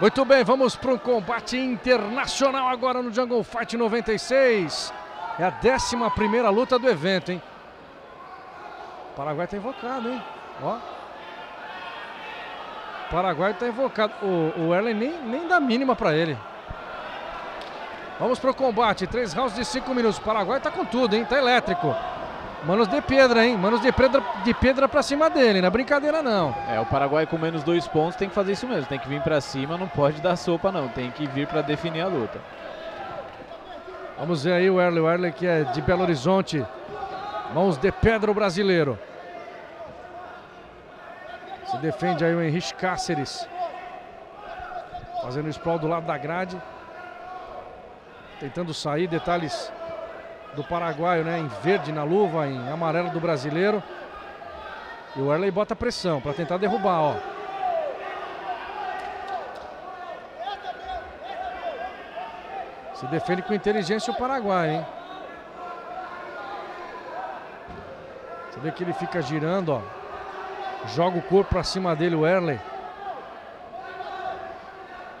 Muito bem, vamos para um combate internacional agora no Jungle Fight 96. É a 11 luta do evento, hein? O Paraguai está invocado, hein? Ó. O Paraguai está invocado. O, o Erlen nem, nem dá mínima para ele. Vamos para o combate. Três rounds de cinco minutos. O Paraguai está com tudo, hein? Tá elétrico. Manos de pedra, hein? Manos de pedra, de pedra pra cima dele, não é brincadeira não. É, o Paraguai com menos dois pontos tem que fazer isso mesmo. Tem que vir pra cima, não pode dar sopa não. Tem que vir pra definir a luta. Vamos ver aí o Erle, o Erle que é de Belo Horizonte. Mãos de pedra o brasileiro. Se defende aí o Henrique Cáceres. Fazendo o sprawl do lado da grade. Tentando sair, detalhes do paraguaio, né? Em verde na luva, em amarelo do brasileiro. E o Erley bota pressão para tentar derrubar, ó. Se defende com inteligência o Paraguai, hein? Você vê que ele fica girando, ó. Joga o corpo para cima dele, o Erley.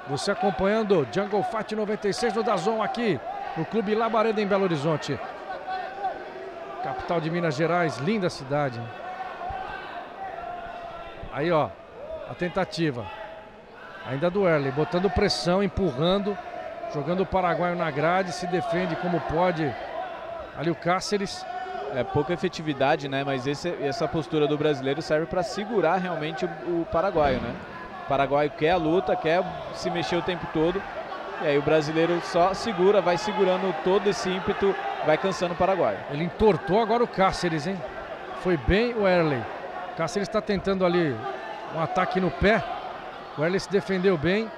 Você acompanhando Jungle Fight 96 no Dazon aqui no Clube Labareda em Belo Horizonte. Capital de Minas Gerais, linda cidade. Aí, ó, a tentativa. Ainda do Erle, botando pressão, empurrando, jogando o paraguaio na grade, se defende como pode. Ali o Cáceres. É pouca efetividade, né? Mas esse, essa postura do brasileiro serve para segurar realmente o, o paraguaio, né? O paraguaio quer a luta, quer se mexer o tempo todo e aí o brasileiro só segura, vai segurando todo esse ímpeto, vai cansando o Paraguai. Ele entortou agora o Cáceres, hein? Foi bem o Erley. Cáceres está tentando ali um ataque no pé. O Erley se defendeu bem.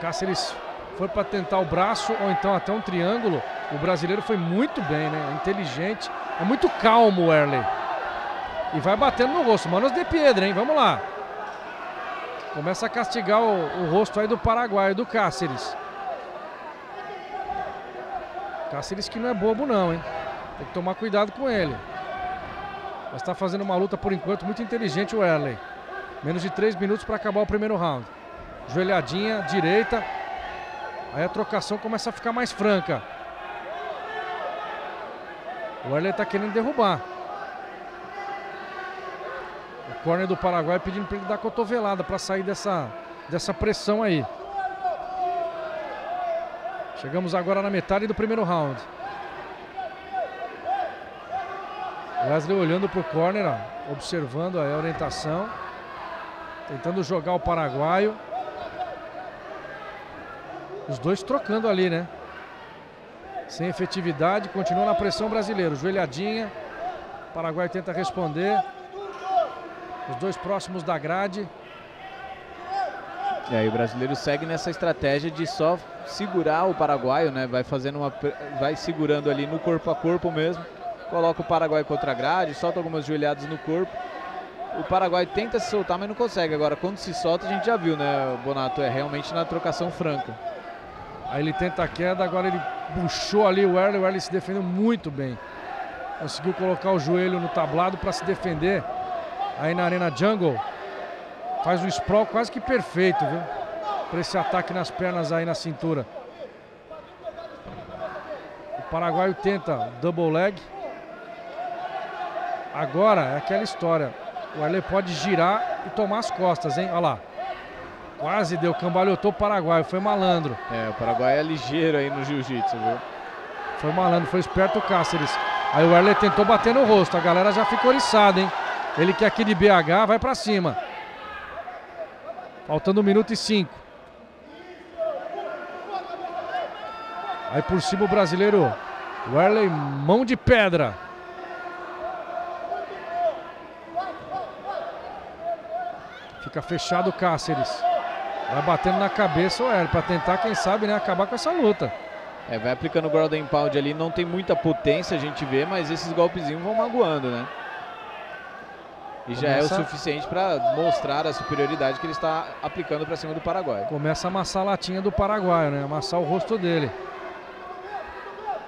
Cáceres foi para tentar o braço ou então até um triângulo. O brasileiro foi muito bem, né? Inteligente. É muito calmo o Erley. E vai batendo no rosto. Manos de pedra, hein? Vamos lá. Começa a castigar o, o rosto aí do Paraguai, do Cáceres. Cáceres que não é bobo não, hein? Tem que tomar cuidado com ele. Mas está fazendo uma luta por enquanto muito inteligente o Erley. Menos de três minutos para acabar o primeiro round. Joelhadinha, direita. Aí a trocação começa a ficar mais franca. O Erley está querendo derrubar. Corner do Paraguai pedindo para ele dar cotovelada para sair dessa, dessa pressão aí. Chegamos agora na metade do primeiro round. Wesley olhando para o corner, ó, observando a orientação. Tentando jogar o paraguaio. Os dois trocando ali, né? Sem efetividade, continua na pressão brasileiro. Joelhadinha. O Paraguai tenta responder. Os dois próximos da grade. É, e o brasileiro segue nessa estratégia de só segurar o paraguaio, né? Vai fazendo uma. vai segurando ali no corpo a corpo mesmo. Coloca o paraguaio contra a grade, solta algumas joelhadas no corpo. O Paraguai tenta se soltar, mas não consegue. Agora, quando se solta, a gente já viu, né, Bonato? É realmente na trocação franca. Aí ele tenta a queda, agora ele puxou ali o Erle, o Erle se defendeu muito bem. Conseguiu colocar o joelho no tablado para se defender aí na Arena Jungle. Faz um sprawl quase que perfeito, viu? Para esse ataque nas pernas aí na cintura. O paraguaio tenta double leg. Agora é aquela história. O Arley pode girar e tomar as costas, hein? Olha lá. Quase deu, cambalhotou o paraguaio, foi malandro. É, o paraguai é ligeiro aí no jiu-jitsu, viu? Foi malandro, foi esperto o Cáceres. Aí o Arley tentou bater no rosto, a galera já ficou oriçada, hein? Ele que é aqui de BH vai para cima. Faltando um minuto e cinco. Aí por cima o brasileiro Werley, mão de pedra. Fica fechado o Cáceres. Vai batendo na cabeça o Werley para tentar, quem sabe, né, acabar com essa luta. É, vai aplicando o Golden Pound ali, não tem muita potência a gente vê, mas esses golpezinhos vão magoando, né? E já é o suficiente para mostrar a superioridade que ele está aplicando para cima do Paraguai. Começa a amassar a latinha do Paraguai, né? Amassar o rosto dele.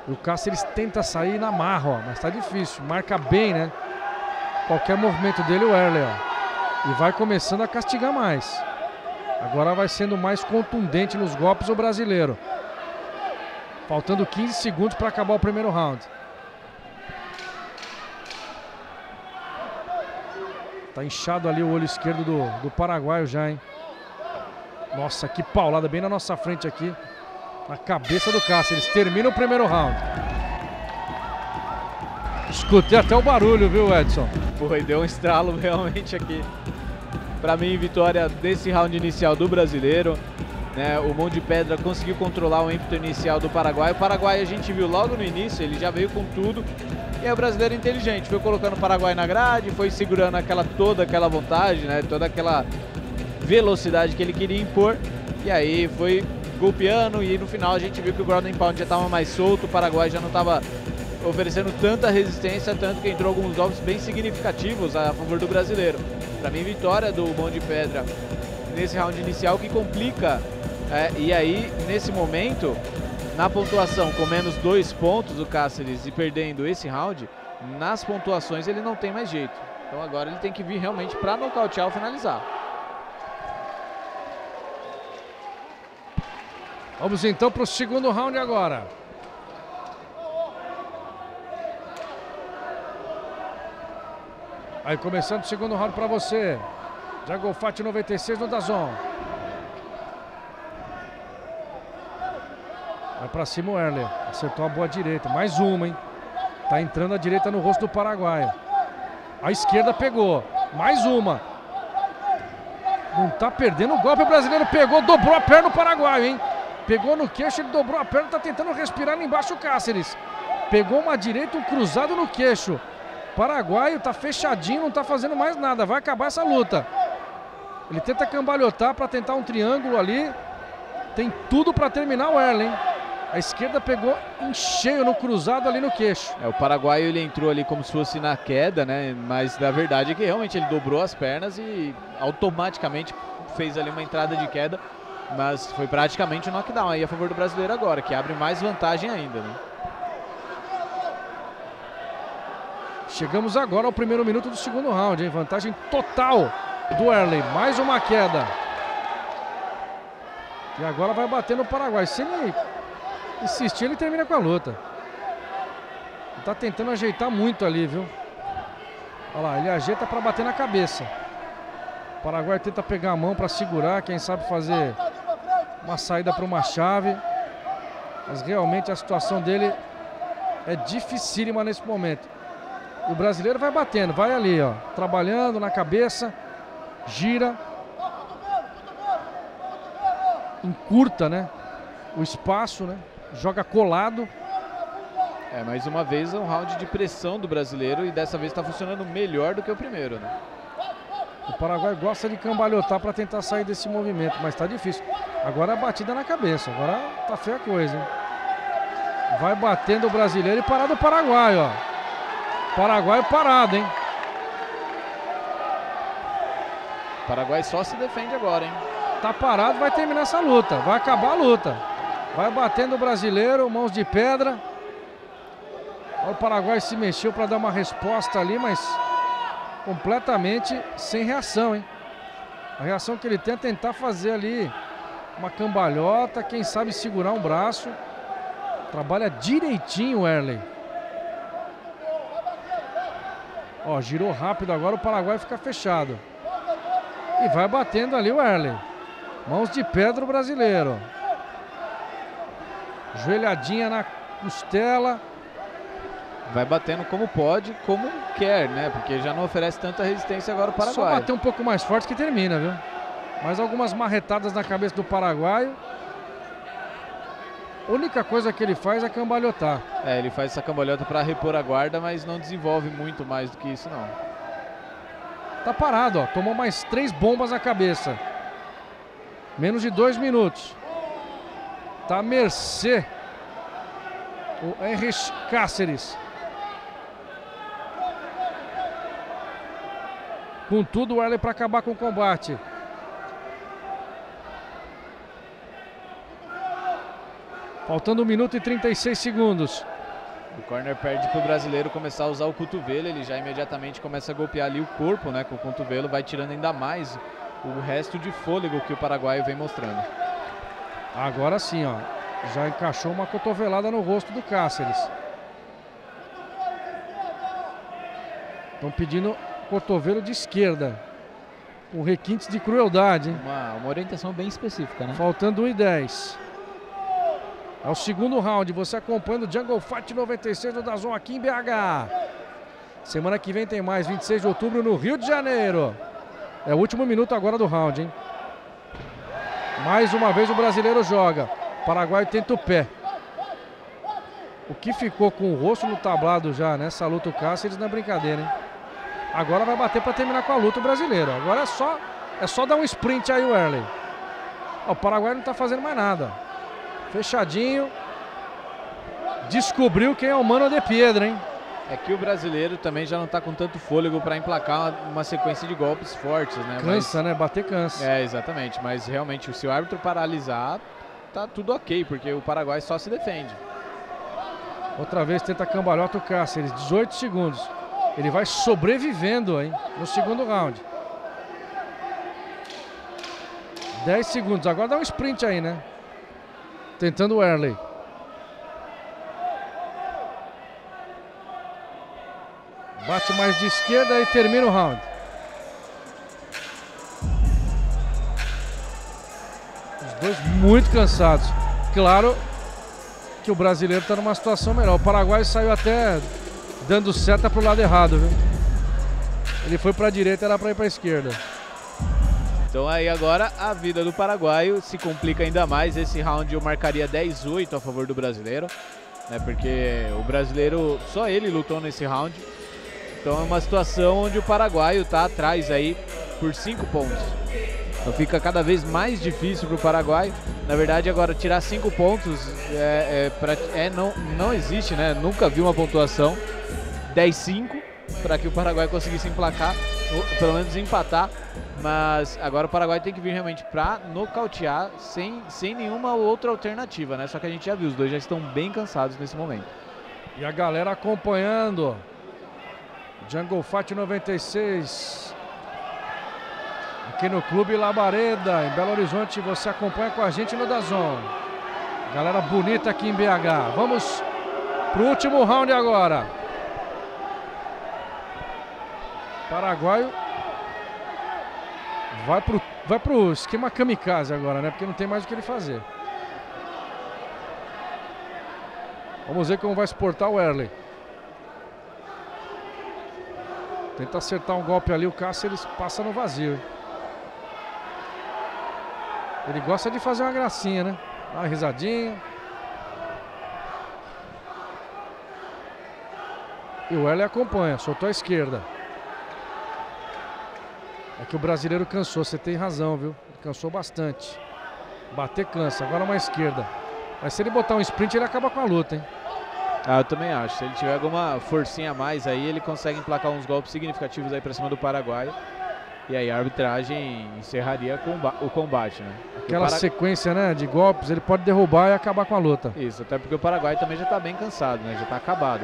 E o Cáceres tenta sair na marra, ó, mas está difícil. Marca bem, né? Qualquer movimento dele, o Erle, ó. E vai começando a castigar mais. Agora vai sendo mais contundente nos golpes o brasileiro. Faltando 15 segundos para acabar o primeiro round. Tá inchado ali o olho esquerdo do, do paraguaio já, hein? Nossa, que paulada bem na nossa frente aqui. Na cabeça do Cáceres. Termina o primeiro round. Escutei até o barulho, viu, Edson? Foi, deu um estralo realmente aqui. Para mim, vitória desse round inicial do brasileiro. Né, o Mão de Pedra conseguiu controlar o ímpeto inicial do Paraguai. O Paraguai a gente viu logo no início, ele já veio com tudo. E é o brasileiro inteligente, foi colocando o Paraguai na grade, foi segurando aquela toda aquela vontade, né, toda aquela velocidade que ele queria impor. E aí foi golpeando e no final a gente viu que o Ground Pound já estava mais solto, o Paraguai já não estava oferecendo tanta resistência, tanto que entrou alguns golpes bem significativos a favor do brasileiro. Para mim, vitória do Mão de Pedra nesse round inicial que complica. É, e aí, nesse momento, na pontuação com menos dois pontos o Cáceres e perdendo esse round, nas pontuações ele não tem mais jeito. Então agora ele tem que vir realmente para nocautear ou finalizar. Vamos então para o segundo round agora. Aí começando o segundo round para você. Jagolfat 96 no Dazon. Vai para cima o Erler. Acertou a boa direita. Mais uma, hein? Tá entrando a direita no rosto do Paraguai. A esquerda pegou. Mais uma. Não tá perdendo o golpe. O brasileiro pegou, dobrou a perna no Paraguai, hein? Pegou no queixo, ele dobrou a perna, tá tentando respirar lá embaixo o Cáceres. Pegou uma direita, um cruzado no queixo. Paraguaio tá fechadinho, não tá fazendo mais nada. Vai acabar essa luta. Ele tenta cambalhotar para tentar um triângulo ali. Tem tudo para terminar o Erlen. A esquerda pegou em cheio no cruzado ali no queixo. É, o paraguaio ele entrou ali como se fosse na queda, né? Mas na verdade é que realmente ele dobrou as pernas e automaticamente fez ali uma entrada de queda. Mas foi praticamente um knockdown aí a favor do brasileiro agora, que abre mais vantagem ainda, né? Chegamos agora ao primeiro minuto do segundo round, hein? Vantagem total do Erley. Mais uma queda. E agora vai bater no Paraguai. Se ele insistir, ele termina com a luta. Tá tentando ajeitar muito ali, viu? Olha lá, ele ajeita para bater na cabeça. O Paraguai tenta pegar a mão para segurar, quem sabe fazer uma saída para uma chave. Mas realmente a situação dele é dificílima nesse momento. O brasileiro vai batendo, vai ali, ó, trabalhando na cabeça, gira, encurta, né? O espaço, né? Joga colado. É, mais uma vez é um round de pressão do brasileiro e dessa vez está funcionando melhor do que o primeiro, né? O Paraguai gosta de cambalhotar para tentar sair desse movimento, mas está difícil. Agora a batida na cabeça, agora tá feia a coisa, hein? Vai batendo o brasileiro e parado o Paraguai, ó. Paraguai parado, hein? Paraguai só se defende agora, hein? Tá parado, vai terminar essa luta. Vai acabar a luta. Vai batendo o brasileiro, mãos de pedra. O Paraguai se mexeu para dar uma resposta ali, mas completamente sem reação, hein? A reação que ele tem é tentar fazer ali uma cambalhota, quem sabe segurar um braço. Trabalha direitinho o Erley. Ó, girou rápido agora, o Paraguai fica fechado. E vai batendo ali o Erley. Mãos de pedra o brasileiro. Joelhadinha na costela. Vai batendo como pode, como quer, né? Porque já não oferece tanta resistência agora o Paraguai. Só bater um pouco mais forte que termina, viu? Mais algumas marretadas na cabeça do paraguaio. A única coisa que ele faz é cambalhotar. É, ele faz essa cambalhota para repor a guarda, mas não desenvolve muito mais do que isso, não. Tá parado, ó. Tomou mais três bombas na cabeça. Menos de dois minutos. Tá a mercê. O Henrich Cáceres. Com tudo, o Erley para acabar com o combate. Faltando 1 minuto e 36 segundos. O corner perde para o brasileiro começar a usar o cotovelo. Ele já imediatamente começa a golpear ali o corpo né, com o cotovelo. Vai tirando ainda mais o resto de fôlego que o paraguaio vem mostrando. Agora sim, ó. Já encaixou uma cotovelada no rosto do Cáceres. Estão pedindo cotovelo de esquerda. Com requintes de crueldade, hein? Uma, uma orientação bem específica, né? Faltando 1 e 10. É o segundo round. Você acompanhando o Jungle Fight 96 do Dazon aqui em BH. Semana que vem tem mais, 26 de outubro no Rio de Janeiro. É o último minuto agora do round, hein? Mais uma vez o brasileiro joga. O Paraguai tenta o pé. O que ficou com o rosto no tablado já nessa luta o Cáceres não é brincadeira, hein? Agora vai bater para terminar com a luta o brasileiro. Agora é só, é só dar um sprint aí o Erley. O Paraguai não está fazendo mais nada. Fechadinho. Descobriu quem é o Mano de Piedra, hein? É que o brasileiro também já não está com tanto fôlego para emplacar uma, uma, sequência de golpes fortes, né? Cansa, Mas, né? Bater cansa. É, exatamente. Mas realmente, se o árbitro paralisar, tá tudo ok, porque o Paraguai só se defende. Outra vez tenta cambalhota o Cáceres, 18 segundos. Ele vai sobrevivendo, hein? No segundo round. 10 segundos. Agora dá um sprint aí, né? Tentando o Early. Bate mais de esquerda e termina o round. Os dois muito cansados. Claro que o brasileiro está numa situação melhor. O Paraguai saiu até dando seta pro lado errado, viu? Ele foi para a direita, era para ir para a esquerda. Então aí agora a vida do paraguaio se complica ainda mais. Esse round eu marcaria 10-8 a favor do brasileiro, né? Porque o brasileiro, só ele lutou nesse round. Então é uma situação onde o paraguaio está atrás aí por 5 pontos. Então fica cada vez mais difícil para o Paraguai. Na verdade, agora tirar 5 pontos é, é, pra, é, não, não existe, né? Nunca vi uma pontuação 10-5 para que o Paraguai conseguisse emplacar, ou pelo menos empatar. Mas agora o Paraguai tem que vir realmente para nocautear sem, sem nenhuma outra alternativa, né? Só que a gente já viu, os dois já estão bem cansados nesse momento. E a galera acompanhando. Jungle Fight 96. Aqui no Clube Labareda, em Belo Horizonte, você acompanha com a gente no Dazon. Galera bonita aqui em BH. Vamos pro último round agora. Paraguaio vai pro, vai pro esquema kamikaze agora, né? Porque não tem mais o que ele fazer. Vamos ver como vai exportar o Erley. Tenta acertar um golpe ali, o Cáceres passa no vazio. Ele gosta de fazer uma gracinha, né? Uma risadinha. E o Erley acompanha, soltou a esquerda. É que o brasileiro cansou, você tem razão, viu? Ele cansou bastante. Bater cansa, agora uma esquerda. Mas se ele botar um sprint, ele acaba com a luta, hein? Ah, eu também acho. Se ele tiver alguma forcinha a mais aí, ele consegue emplacar uns golpes significativos aí pra cima do Paraguai. E aí a arbitragem encerraria o combate, né? Aquela Parag... sequência, né, de golpes, ele pode derrubar e acabar com a luta. Isso, até porque o Paraguai também já tá bem cansado, né? Já tá acabado.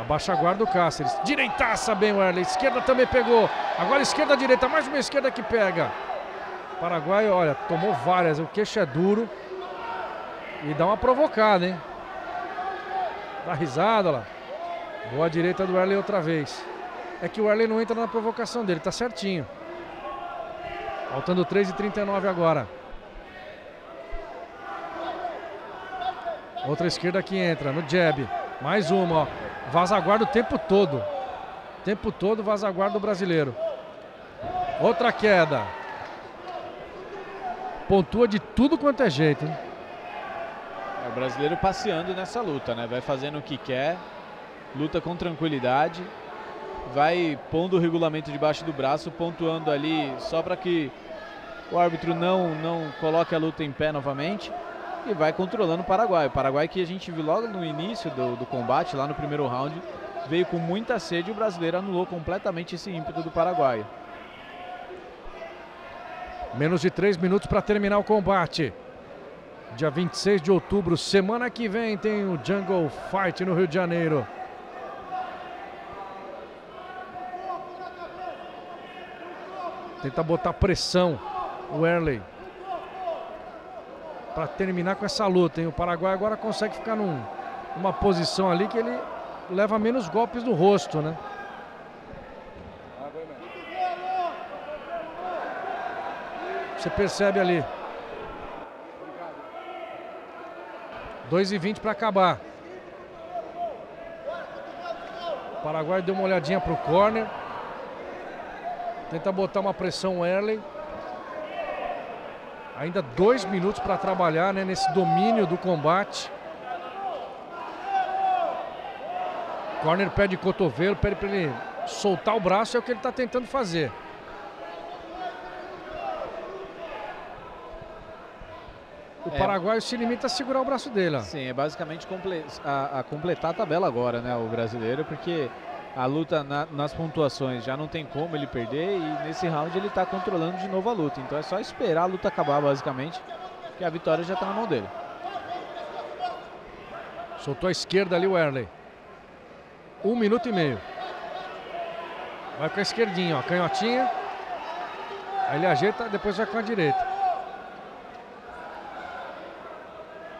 Abaixa a guarda do Cáceres. Direitaça bem o Erle. Esquerda também pegou. Agora esquerda, direita. Mais uma esquerda que pega. Paraguai, olha, tomou várias. O queixo é duro. E dá uma provocada, hein? Dá risada lá. Boa direita do Erley outra vez. É que o Erley não entra na provocação dele, tá certinho. Faltando 3 e 39 agora. Outra esquerda que entra no jab. Mais uma, ó. Vaza guarda o tempo todo. O tempo todo vaza guarda do brasileiro. Outra queda. Pontua de tudo quanto é jeito, hein? É o brasileiro passeando nessa luta, né? Vai fazendo o que quer, luta com tranquilidade, vai pondo o regulamento debaixo do braço, pontuando ali só para que o árbitro não, não coloque a luta em pé novamente e vai controlando o Paraguai. O Paraguai que a gente viu logo no início do, do combate, lá no primeiro round, veio com muita sede e o brasileiro anulou completamente esse ímpeto do Paraguai. Menos de três minutos para terminar o combate. Dia 26 de outubro, semana que vem, tem o Jungle Fight no Rio de Janeiro. Tenta botar pressão o Erley. Para terminar com essa luta, hein? O Paraguai agora consegue ficar num, numa posição ali que ele leva menos golpes no rosto, né? Você percebe ali. 2 e 20 para acabar. O Paraguai deu uma olhadinha para o corner. Tenta botar uma pressão o Erley. Ainda dois minutos para trabalhar né, nesse domínio do combate. Corner pede cotovelo, pede para ele soltar o braço, é o que ele está tentando fazer. O é. paraguaio se limita a segurar o braço dele. Ó. Sim, é basicamente comple a, a, completar a tabela agora, né, o brasileiro, porque a luta na, nas pontuações já não tem como ele perder e nesse round ele está controlando de novo a luta. Então é só esperar a luta acabar, basicamente, que a vitória já está na mão dele. Soltou a esquerda ali o Erley. Um minuto e meio. Vai com a esquerdinha, ó, canhotinha. Aí ele ajeita, depois vai com a direita.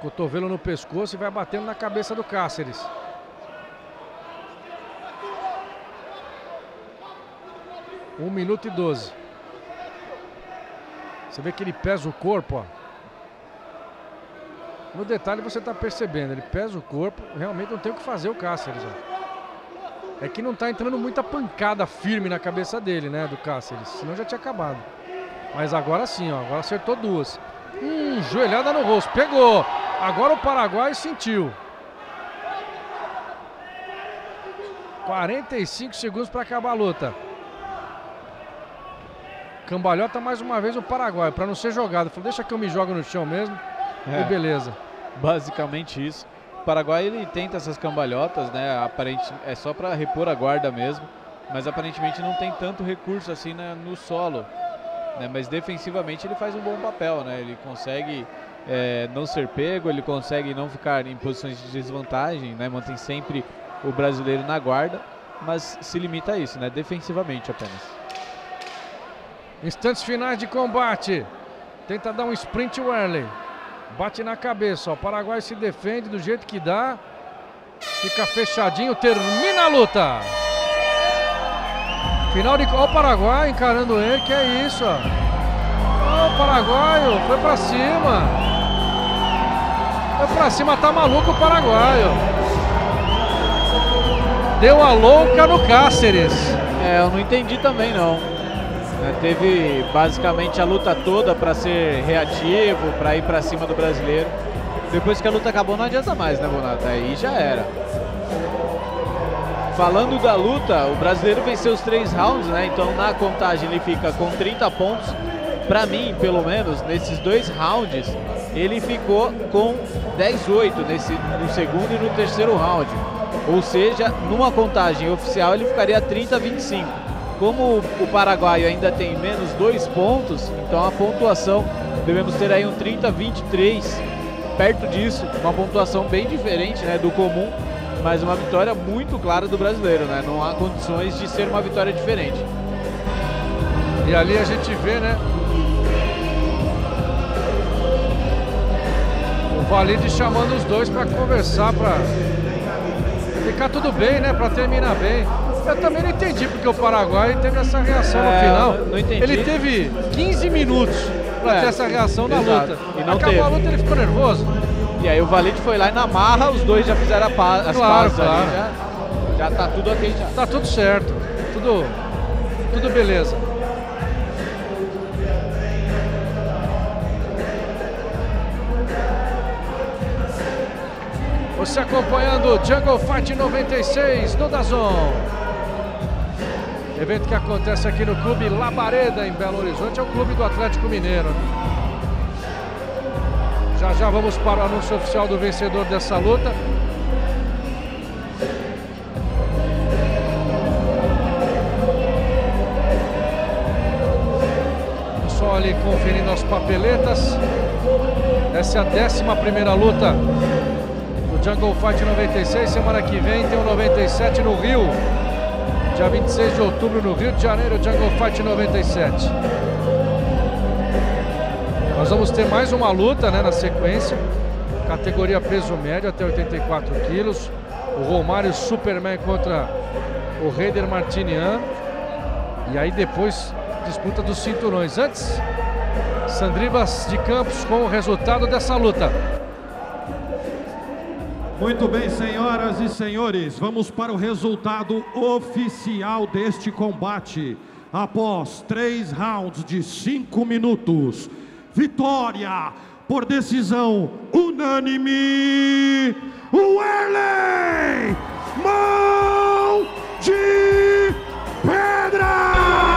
Cotovelo no pescoço e vai batendo na cabeça do Cáceres. Um minuto e doze. Você vê que ele pesa o corpo, ó. No detalhe você está percebendo, ele pesa o corpo, realmente não tem o que fazer o Cáceres, ó. É que não está entrando muita pancada firme na cabeça dele, né, do Cáceres, senão já tinha acabado. Mas agora sim, ó, agora acertou duas. Hum, joelhada no rosto, pegou. Agora o Paraguai sentiu. 45 segundos para acabar a luta. Cambalhota mais uma vez o Paraguai, para não ser jogado. Falou, deixa que eu me jogo no chão mesmo. É, e beleza. Basicamente isso. O Paraguai ele tenta essas cambalhotas, né? Aparente, é só para repor a guarda mesmo. Mas aparentemente não tem tanto recurso assim né, no solo. Né? Mas defensivamente ele faz um bom papel, né? Ele consegue é, não ser pego, ele consegue não ficar em posições de desvantagem, né? mantém sempre o brasileiro na guarda, mas se limita a isso, né? defensivamente apenas. Instantes finais de combate. Tenta dar um sprint o Erley. Bate na cabeça. O Paraguai se defende do jeito que dá. Fica fechadinho. Termina a luta. Final de. Ó o Paraguai encarando ele. Que é isso, ó. Ó o Paraguaio. Foi pra cima. Pra cima, tá maluco o paraguaio. Deu a louca no Cáceres. É, eu não entendi também não. É, teve basicamente a luta toda para ser reativo, para ir para cima do brasileiro. Depois que a luta acabou não adianta mais, né, Bonato? Aí já era. Falando da luta, o brasileiro venceu os três rounds, né? Então na contagem ele fica com 30 pontos. Para mim, pelo menos, nesses dois rounds, ele ficou com 10-8 nesse, no segundo e no terceiro round. Ou seja, numa contagem oficial ele ficaria 30-25. Como o paraguaio ainda tem menos dois pontos, então a pontuação devemos ter aí um 30-23 perto disso, uma pontuação bem diferente né, do comum, mas uma vitória muito clara do brasileiro, né? Não há condições de ser uma vitória diferente. E ali a gente vê, né, Valide chamando os dois para conversar, para ficar tudo bem, né? Para terminar bem. Eu também não entendi porque o Paraguai teve essa reação é, no final. Não entendi. Ele teve 15 minutos para é, ter essa reação na luta. E não Acabou teve. a luta, ele ficou nervoso. E aí o Valide foi lá e na marra, os dois já fizeram paz, as claro, pazes claro. Já, já tá tudo ok já. Tá tudo certo. Tudo, tudo beleza. Você acompanhando o Jungle Fight 96 do Dazon. Evento que acontece aqui no Clube Labareda, em Belo Horizonte, é o clube do Atlético Mineiro. Já já vamos para o anúncio oficial do vencedor dessa luta. Só ali conferindo as papeletas. Essa é a décima primeira luta Jungle Fight 96. Semana que vem tem o 97 no Rio. dia 26 de outubro no Rio de Janeiro, Jungle Fight 97. Nós vamos ter mais uma luta né, na sequência, categoria peso médio até 84 quilos. O Romário Superman contra o Reider Martinian. E aí depois disputa dos cinturões. Antes, Sandribas de Campos com o resultado dessa luta. Muito bem, senhoras e senhores, vamos para o resultado oficial deste combate. Após três rounds de cinco minutos, vitória por decisão unânime, o Erley Mão de Pedra!